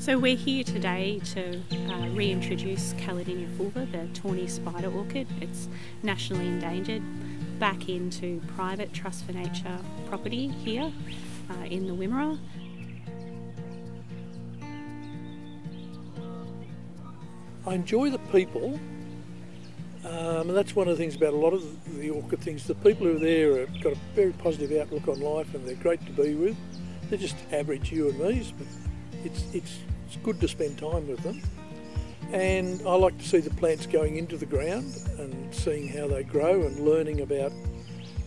So we're here today to uh, reintroduce Caladenia fulva, the tawny spider orchid. It's nationally endangered, back into private Trust for Nature property here uh, in the Wimmera. I enjoy the people, um, and that's one of the things about a lot of the orchid things. The people who are there have got a very positive outlook on life, and they're great to be with. They're just average you and me's, but it's it's it's good to spend time with them. And I like to see the plants going into the ground and seeing how they grow and learning about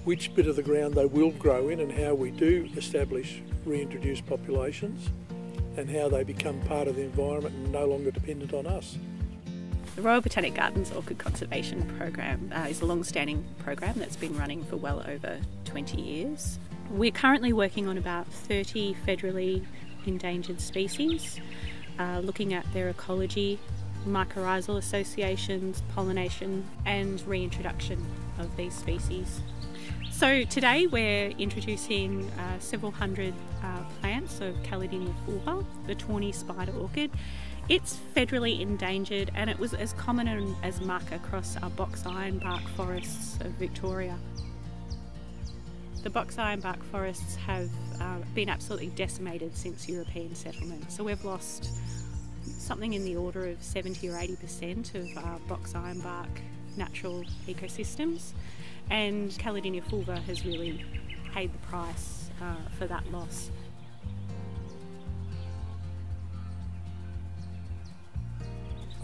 which bit of the ground they will grow in and how we do establish reintroduced populations and how they become part of the environment and no longer dependent on us. The Royal Botanic Gardens Orchid Conservation Program uh, is a long standing program that's been running for well over 20 years. We're currently working on about 30 federally endangered species, uh, looking at their ecology, mycorrhizal associations, pollination, and reintroduction of these species. So today we're introducing uh, several hundred uh, plants of Caladenia fulva, the tawny spider orchid. It's federally endangered and it was as common as muck across our box ironbark forests of Victoria. The box ironbark forests have uh, been absolutely decimated since European settlement. So we've lost something in the order of 70 or 80% of our box ironbark natural ecosystems, and Caladenia fulva has really paid the price uh, for that loss.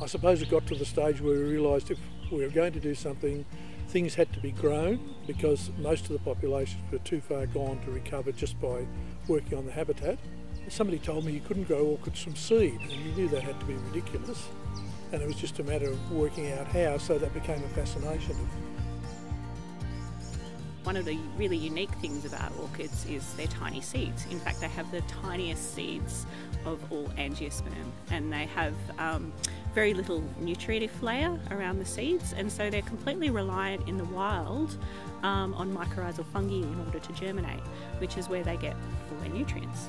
I suppose it got to the stage where we realised if we were going to do something, things had to be grown because most of the populations were too far gone to recover just by working on the habitat. Somebody told me you couldn't grow orchids from seed, and you knew that had to be ridiculous. And it was just a matter of working out how, so that became a fascination. One of the really unique things about orchids is their tiny seeds. In fact, they have the tiniest seeds of all angiosperm, and they have um, very little nutritive layer around the seeds, and so they're completely reliant in the wild um, on mycorrhizal fungi in order to germinate, which is where they get all their nutrients.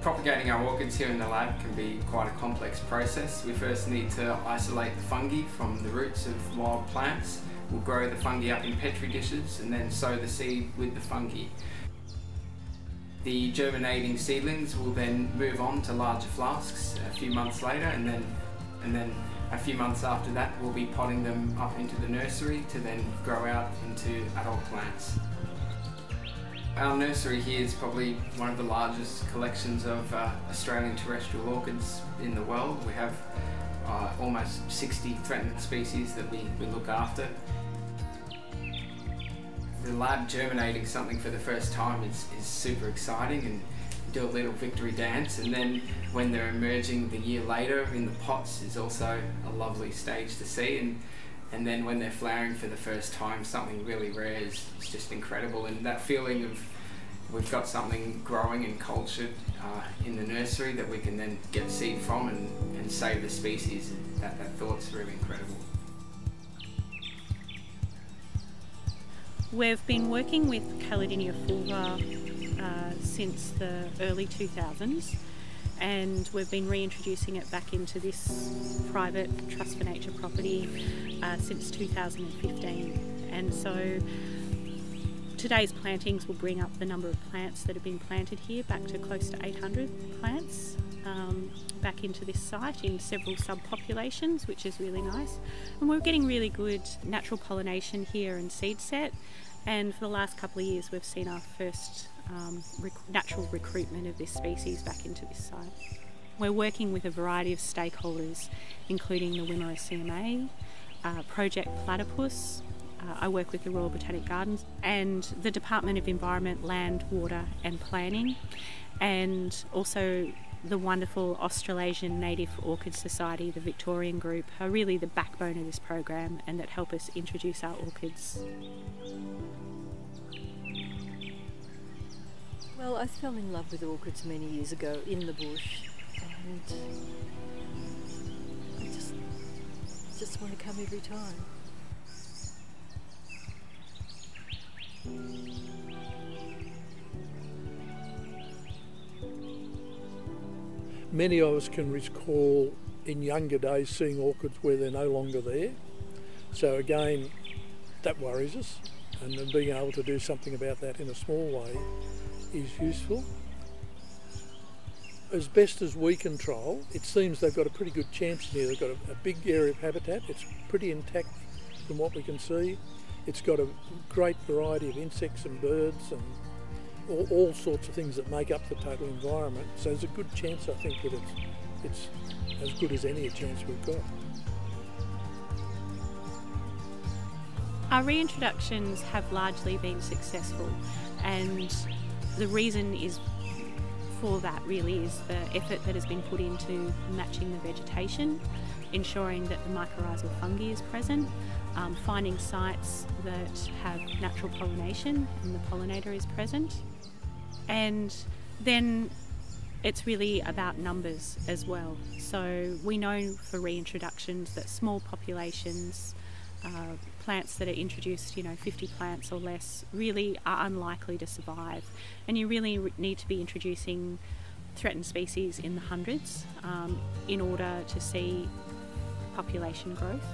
Propagating our orchids here in the lab can be quite a complex process. We first need to isolate the fungi from the roots of wild plants. We'll grow the fungi up in petri dishes and then sow the seed with the fungi. The germinating seedlings will then move on to larger flasks a few months later and then, and then a few months after that we'll be potting them up into the nursery to then grow out into adult plants. Our nursery here is probably one of the largest collections of uh, Australian terrestrial orchids in the world. We have uh, almost 60 threatened species that we, we look after. The lab germinating something for the first time is, is super exciting and do a little victory dance and then when they're emerging the year later in the pots is also a lovely stage to see and and then when they're flowering for the first time, something really rare is, is just incredible. And that feeling of we've got something growing and cultured uh, in the nursery that we can then get seed from and, and save the species, that, that thought's really incredible. We've been working with Caladenia fulva uh, since the early 2000s and we've been reintroducing it back into this private Trust for Nature property uh, since 2015. And so today's plantings will bring up the number of plants that have been planted here back to close to 800 plants um, back into this site in several subpopulations, which is really nice. And we're getting really good natural pollination here and seed set. And for the last couple of years, we've seen our first um, rec natural recruitment of this species back into this site. We're working with a variety of stakeholders, including the Wimmera CMA, uh, Project Platypus, uh, I work with the Royal Botanic Gardens and the Department of Environment, Land, Water and Planning, and also the wonderful Australasian Native Orchid Society, the Victorian group, are really the backbone of this program and that help us introduce our orchids. Well, I fell in love with orchids many years ago in the bush, and I just just want to come every time. Many of us can recall in younger days seeing orchids where they're no longer there. So again, that worries us, and being able to do something about that in a small way is useful. As best as we control, it seems they've got a pretty good chance here. They've got a, a big area of habitat. It's pretty intact from what we can see. It's got a great variety of insects and birds and all, all, sorts of things that make up the total environment. So there's a good chance, I think, that it's, it's as good as any chance we've got. Our reintroductions have largely been successful, and the reason is for that really is the effort that has been put into matching the vegetation, ensuring that the mycorrhizal fungi is present, um, finding sites that have natural pollination and the pollinator is present, and then it's really about numbers as well. So we know for reintroductions that small populations, uh, plants that are introduced, you know, 50 plants or less, really are unlikely to survive. And you really need to be introducing threatened species in the hundreds um, in order to see population growth.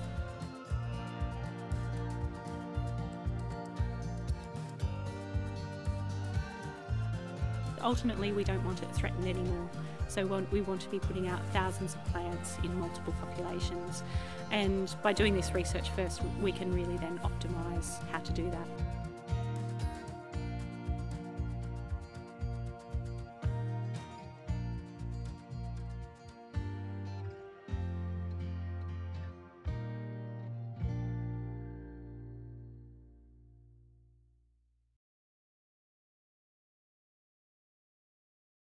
Ultimately we don't want it threatened anymore. So we want to be putting out thousands of plants in multiple populations. And by doing this research first, we can really then optimise how to do that.